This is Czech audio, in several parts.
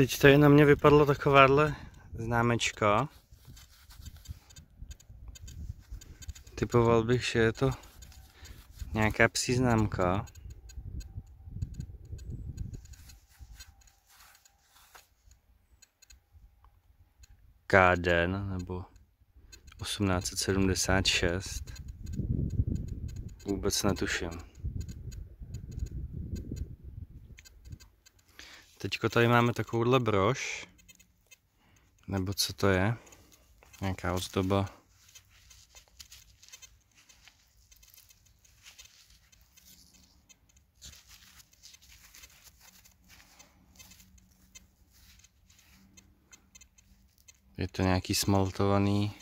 Teď tady na mě vypadlo takováhle známečka. Typoval bych, že je to nějaká psí známka. Káden nebo 1876. Vůbec netuším. Teďko tady máme takovouhle brož. Nebo co to je? Nějaká ozdoba. Je to nějaký smoltovaný.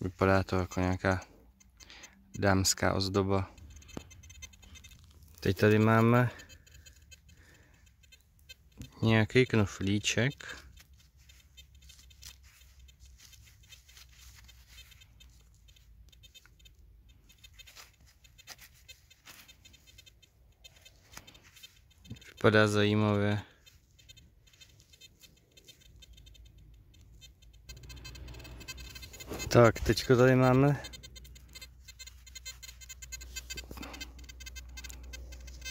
Vypadá to jako nějaká dámská ozdoba. Teď tady máme nějaký knoflíček. Vypadá zajímavě. Tak, teďko tady máme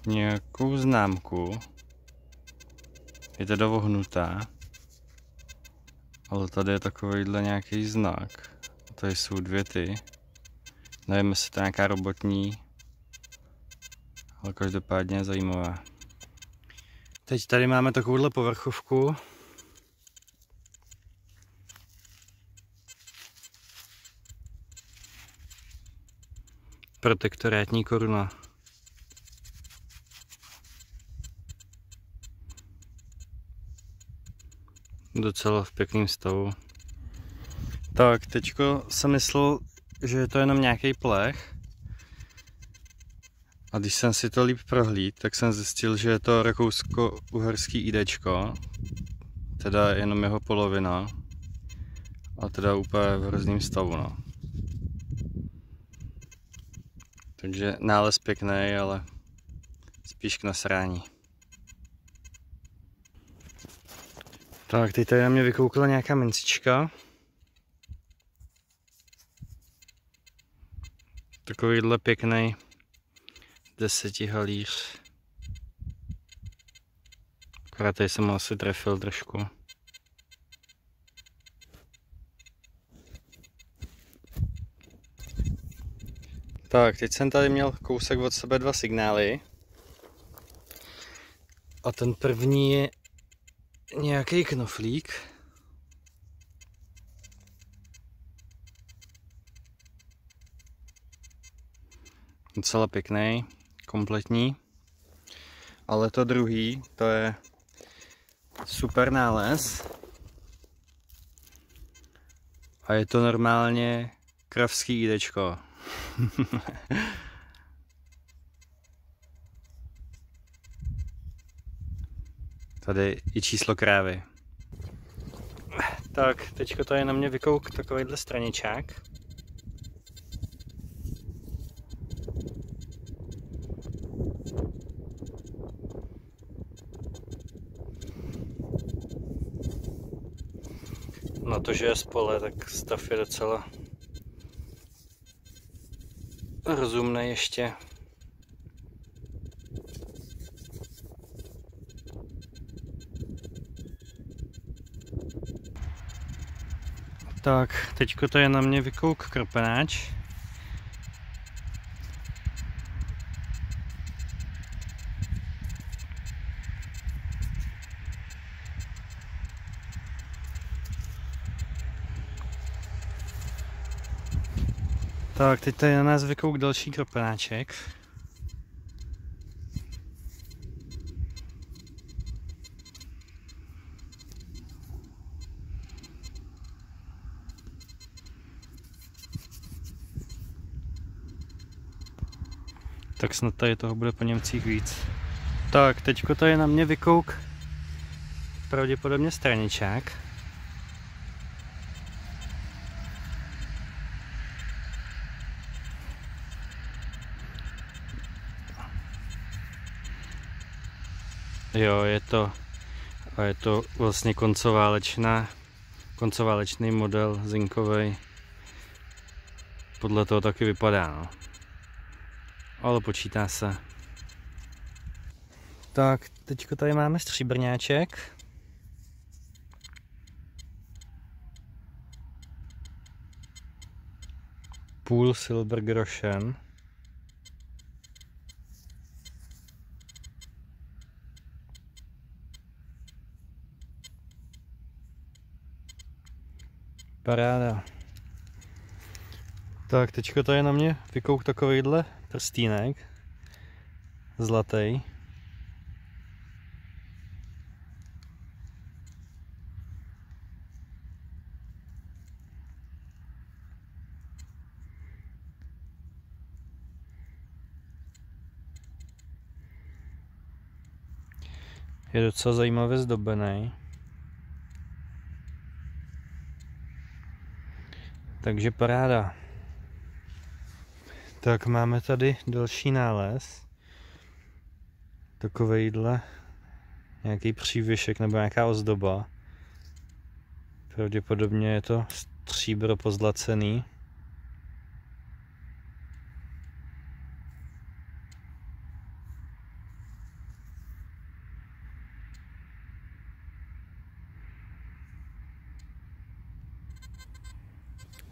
nějakou známku. Je to dovohnutá. Ale tady je takovýhle nějaký znak. Tady jsou dvě ty. Nevím, jestli to je nějaká robotní. Ale každopádně je zajímavá. Teď tady máme takovouhle povrchovku. Protektorátní koruna. Docela v pěkném stavu. Tak, teďko jsem myslel, že je to jenom nějaký plech. A když jsem si to líp prohlíd, tak jsem zjistil, že je to rakousko-uherský IDčko. Teda jenom jeho polovina. A teda úplně v hrozném stavu, no. Takže nález pěkný, ale spíš k nasrání. Tak, teď tady na mě vykoukla nějaká mincička. Takovýhle pěkný desetihalíř. Akorát tady jsem asi trefil trošku. Tak, teď jsem tady měl kousek od sebe dva signály. A ten první je nějaký knoflík. Docela pěkný, kompletní. Ale to druhý, to je super nález. A je to normálně kravský idečko. Tady je číslo krávy. Tak, teďko tady na mě vykouk takovýhle straničák. Na to, že je spole, tak stav je docela rozumný ještě. Tak, teďko to je na mě vykouk krpenáč. Tak, teď tady na nás vykouk další kropenáček. Tak snad tady toho bude po Němcích víc. Tak, teďko tady na mě vykouk pravděpodobně straničák. Jo, je to, je to vlastně koncoválečná, koncoválečný model zinkový. Podle toho taky vypadá, no. Ale počítá se. Tak, teďko tady máme stříbrňáček. Půl silver groschen. Paráda. Tak, teďko tady na mě vykouk takovýhle prstínek. Zlatý. Je docela zajímavě zdobený. Takže paráda. Tak máme tady další nález. Takovejhle nějaký přívěšek nebo nějaká ozdoba. Pravděpodobně je to stříbro pozlacený.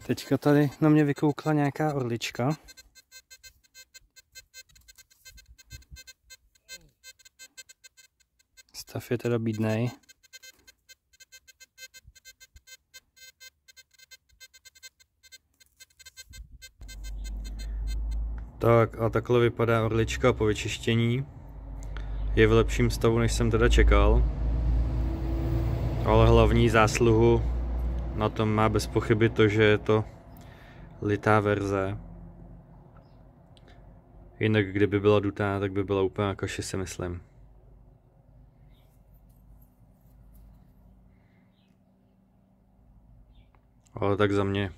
Teďka tady na mě vykoukla nějaká orlička. Stav je teda bídnej. Tak a takhle vypadá orlička po vyčištění. Je v lepším stavu, než jsem teda čekal. Ale hlavní zásluhu na tom má bez pochyby to, že je to litá verze. Jinak kdyby byla dutá, tak by byla úplně kaši si myslím. Ale tak za mě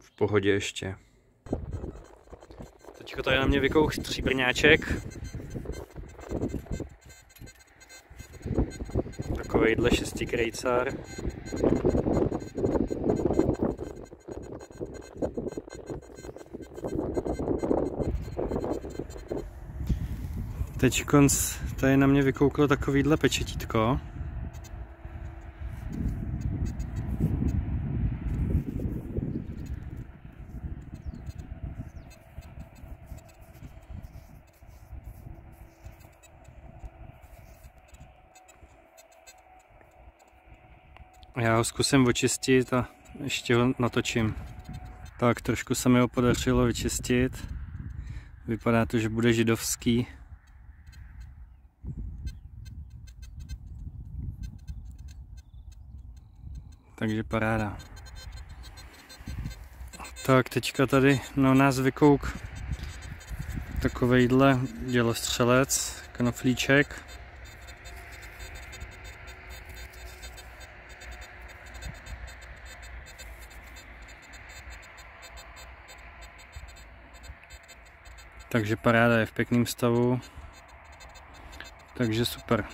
v pohodě ještě. Teďko tady na mě vykouch stříbrňáček. Takovejhle šestý krejcar. Teď konc tady na mě vykouklo takovýhle pečetítko. Já ho zkusím očistit a ještě ho natočím. Tak trošku se mi ho podařilo vyčistit. Vypadá to, že bude židovský. Takže paráda. Tak teďka tady na nás vykouk takovejhle dělostřelec, knoflíček. Takže paráda je v pěkném stavu. Takže super.